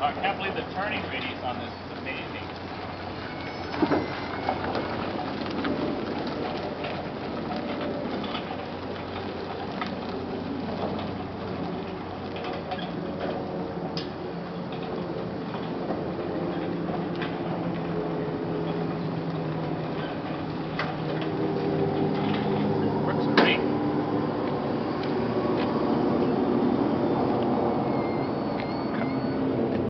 I can't believe the turning radius on this is amazing.